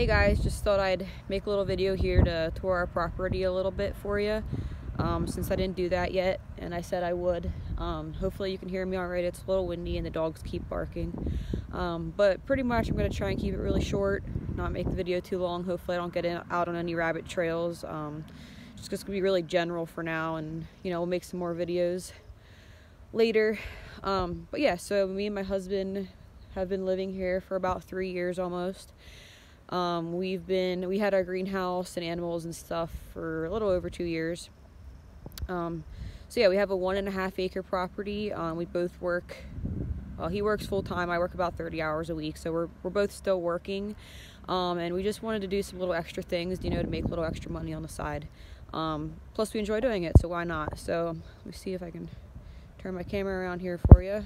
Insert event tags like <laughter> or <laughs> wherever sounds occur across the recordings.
Hey guys, just thought I'd make a little video here to tour our property a little bit for you. Um, since I didn't do that yet, and I said I would. Um, hopefully you can hear me alright. It's a little windy and the dogs keep barking. Um, but pretty much I'm going to try and keep it really short, not make the video too long. Hopefully I don't get in, out on any rabbit trails. Um, just going to be really general for now, and you know we'll make some more videos later. Um, but yeah, so me and my husband have been living here for about three years almost. Um, we've been, we had our greenhouse and animals and stuff for a little over two years. Um, so yeah, we have a one and a half acre property. Um, we both work, well, he works full time. I work about 30 hours a week. So we're, we're both still working. Um, and we just wanted to do some little extra things, you know, to make a little extra money on the side. Um, plus we enjoy doing it, so why not? So let me see if I can turn my camera around here for you.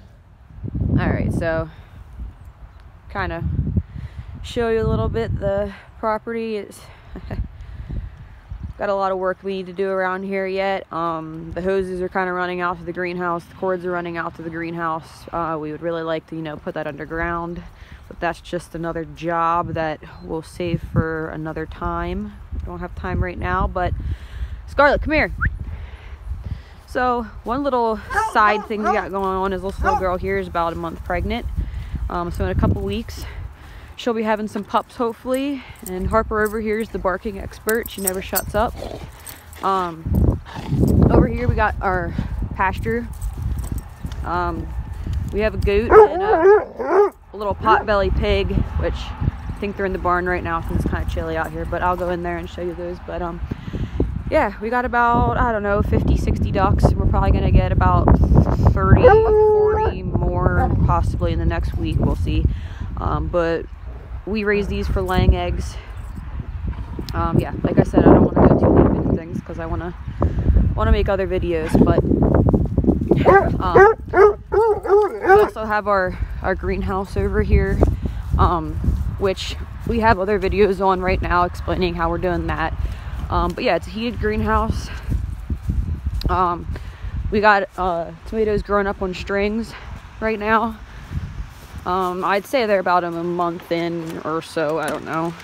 All right, so kind of show you a little bit the property. It's <laughs> got a lot of work we need to do around here yet. Um, the hoses are kind of running out to the greenhouse. The cords are running out to the greenhouse. Uh, we would really like to, you know, put that underground, but that's just another job that we'll save for another time. Don't have time right now, but Scarlet, come here. So one little side thing we got going on is this little girl here is about a month pregnant. Um, so in a couple weeks, she'll be having some pups hopefully. And Harper over here is the barking expert. She never shuts up. Um, over here we got our pasture. Um, we have a goat and a, a little potbelly pig which I think they're in the barn right now because it's kind of chilly out here but I'll go in there and show you those. But um yeah we got about I don't know 50 60 ducks. We're probably gonna get about 30 40 more possibly in the next week we'll see. Um, but we raise these for laying eggs. Um, yeah, like I said, I don't want to go too deep into things because I want to want to make other videos. But um, we also have our our greenhouse over here, um, which we have other videos on right now explaining how we're doing that. Um, but yeah, it's a heated greenhouse. Um, we got uh, tomatoes growing up on strings right now. Um, I'd say they're about a month in or so. I don't know.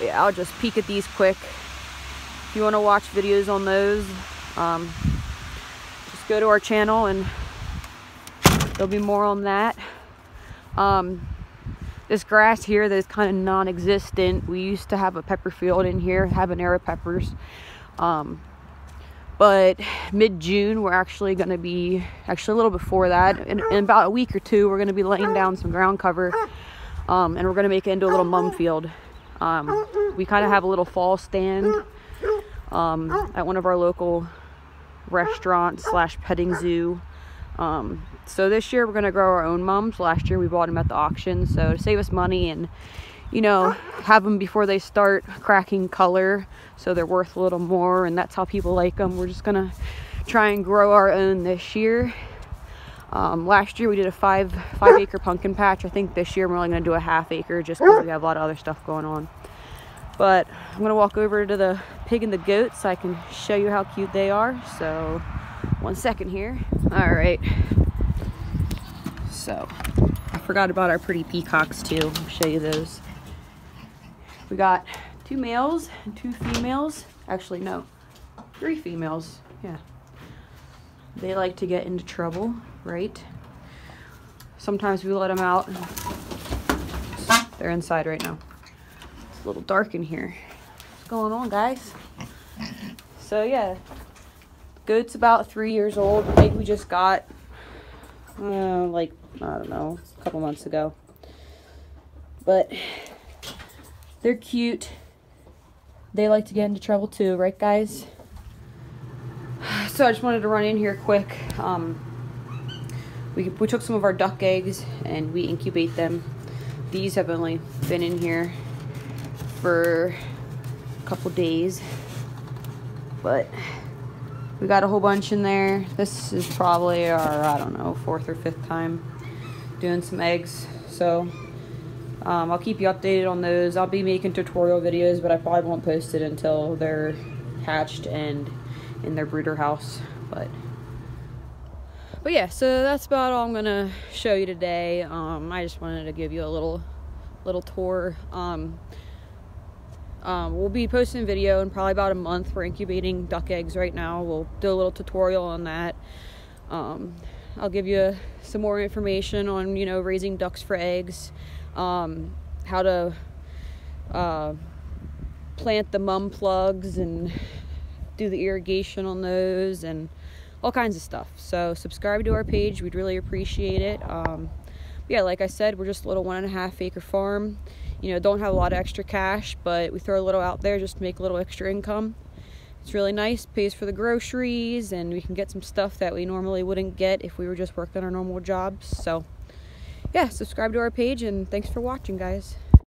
Yeah, I'll just peek at these quick. If you want to watch videos on those, um, just go to our channel and there'll be more on that. Um, this grass here that is kind of non-existent. We used to have a pepper field in here, habanero peppers. Um, but mid-June we're actually going to be actually a little before that in, in, about a week or two we're going to be laying down some ground cover um, and we're going to make it into a little mum field. Um, we kind of have a little fall stand um, at one of our local restaurants slash petting zoo um, so this year we're going to grow our own mums last year we bought them at the auction so to save us money and you know, have them before they start cracking color so they're worth a little more and that's how people like them. We're just gonna try and grow our own this year. Um, last year we did a five five acre pumpkin patch. I think this year we're only gonna do a half acre just because we have a lot of other stuff going on. But I'm gonna walk over to the pig and the goat so I can show you how cute they are. So one second here. All right. So I forgot about our pretty peacocks too. I'll show you those. We got two males and two females. Actually, no, three females. Yeah. They like to get into trouble, right? Sometimes we let them out. They're inside right now. It's a little dark in here. What's going on, guys? So, yeah. Goat's about three years old. Pig we just got, uh, like, I don't know, a couple months ago. But they're cute. They like to get into trouble too, right guys? So I just wanted to run in here quick. Um, we, we took some of our duck eggs and we incubate them. These have only been in here for a couple days. But we got a whole bunch in there. This is probably our, I don't know, fourth or fifth time doing some eggs. So um, I'll keep you updated on those. I'll be making tutorial videos, but I probably won't post it until they're hatched and in their brooder house. But but yeah, so that's about all I'm gonna show you today. Um, I just wanted to give you a little little tour. Um, Um, we'll be posting a video in probably about a month. We're incubating duck eggs right now. We'll do a little tutorial on that. Um, I'll give you some more information on, you know, raising ducks for eggs, um, how to uh, plant the mum plugs and do the irrigation on those and all kinds of stuff. So subscribe to our page. We'd really appreciate it. Um, yeah, like I said, we're just a little one and a half acre farm. You know, don't have a lot of extra cash, but we throw a little out there just to make a little extra income. It's really nice, pays for the groceries, and we can get some stuff that we normally wouldn't get if we were just working our normal jobs. So, yeah, subscribe to our page, and thanks for watching, guys.